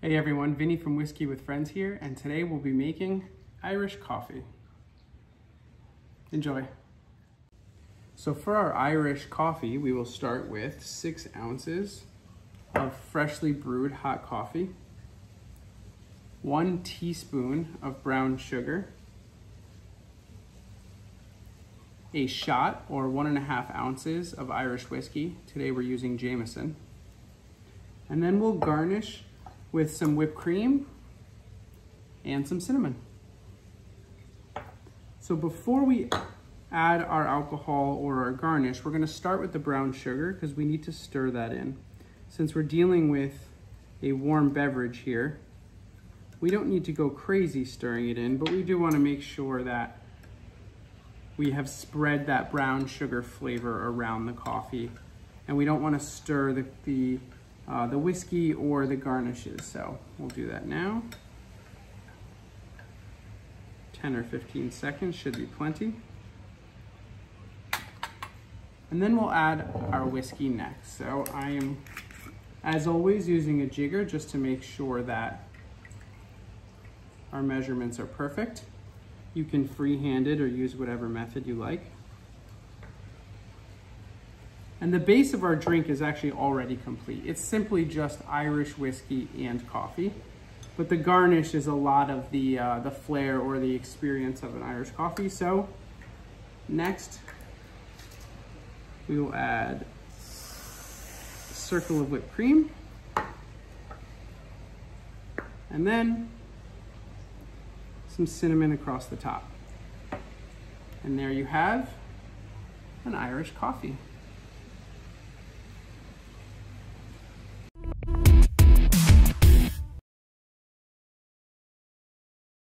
Hey everyone, Vinny from Whiskey with Friends here, and today we'll be making Irish coffee. Enjoy. So for our Irish coffee, we will start with six ounces of freshly brewed hot coffee, one teaspoon of brown sugar, a shot or one and a half ounces of Irish whiskey. Today we're using Jameson. And then we'll garnish with some whipped cream and some cinnamon. So before we add our alcohol or our garnish, we're gonna start with the brown sugar because we need to stir that in. Since we're dealing with a warm beverage here, we don't need to go crazy stirring it in, but we do wanna make sure that we have spread that brown sugar flavor around the coffee and we don't wanna stir the, the uh, the whiskey or the garnishes. So we'll do that now. 10 or 15 seconds should be plenty. And then we'll add our whiskey next. So I am, as always, using a jigger just to make sure that our measurements are perfect. You can freehand it or use whatever method you like. And the base of our drink is actually already complete. It's simply just Irish whiskey and coffee. But the garnish is a lot of the, uh, the flair or the experience of an Irish coffee. So next, we will add a circle of whipped cream. And then some cinnamon across the top. And there you have an Irish coffee.